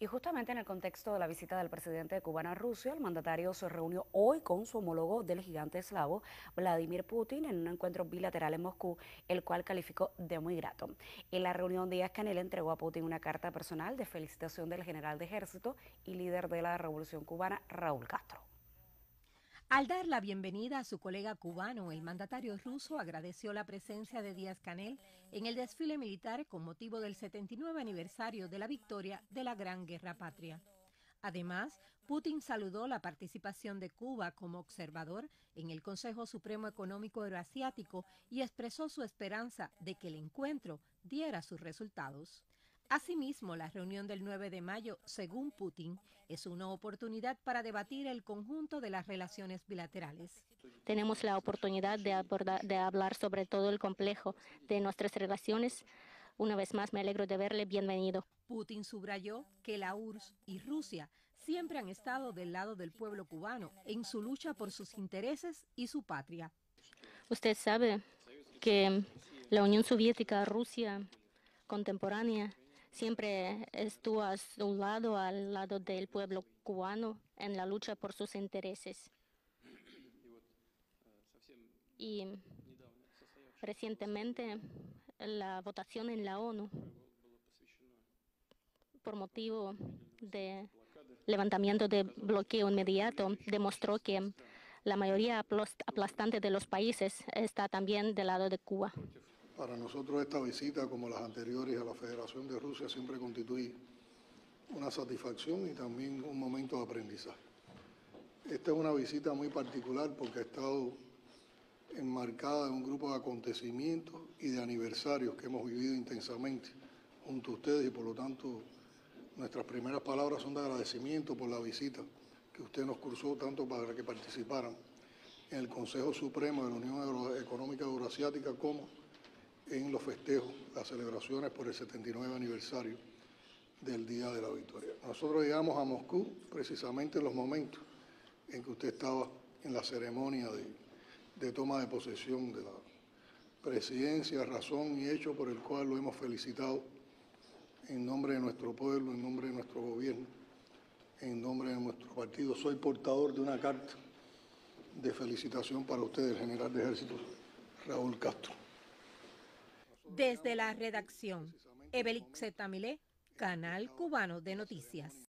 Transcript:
Y justamente en el contexto de la visita del presidente cubano a Rusia, el mandatario se reunió hoy con su homólogo del gigante eslavo, Vladimir Putin, en un encuentro bilateral en Moscú, el cual calificó de muy grato. En la reunión, Díaz Canel entregó a Putin una carta personal de felicitación del general de ejército y líder de la revolución cubana, Raúl Castro. Al dar la bienvenida a su colega cubano, el mandatario ruso agradeció la presencia de Díaz Canel en el desfile militar con motivo del 79 aniversario de la victoria de la Gran Guerra Patria. Además, Putin saludó la participación de Cuba como observador en el Consejo Supremo Económico Euroasiático y expresó su esperanza de que el encuentro diera sus resultados. Asimismo, la reunión del 9 de mayo, según Putin, es una oportunidad para debatir el conjunto de las relaciones bilaterales. Tenemos la oportunidad de, de hablar sobre todo el complejo de nuestras relaciones. Una vez más, me alegro de verle. Bienvenido. Putin subrayó que la URSS y Rusia siempre han estado del lado del pueblo cubano en su lucha por sus intereses y su patria. Usted sabe que la Unión Soviética, Rusia contemporánea, siempre estuvo a su lado, al lado del pueblo cubano, en la lucha por sus intereses. Y recientemente la votación en la ONU por motivo de levantamiento de bloqueo inmediato demostró que la mayoría aplastante de los países está también del lado de Cuba. Para nosotros esta visita, como las anteriores a la Federación de Rusia, siempre constituye una satisfacción y también un momento de aprendizaje. Esta es una visita muy particular porque ha estado enmarcada en un grupo de acontecimientos y de aniversarios que hemos vivido intensamente junto a ustedes y por lo tanto nuestras primeras palabras son de agradecimiento por la visita que usted nos cursó tanto para que participaran en el Consejo Supremo de la Unión Económica Euroasiática como en los festejos, las celebraciones por el 79 aniversario del Día de la Victoria. Nosotros llegamos a Moscú precisamente en los momentos en que usted estaba en la ceremonia de, toma de posesión de la presidencia, razón y hecho por el cual lo hemos felicitado en nombre de nuestro pueblo, en nombre de nuestro gobierno, en nombre de nuestro partido. Soy portador de una carta de felicitación para usted, el general de ejército Raúl Castro. Desde la redacción, Evelix Tamilé, Canal Cubano de Noticias.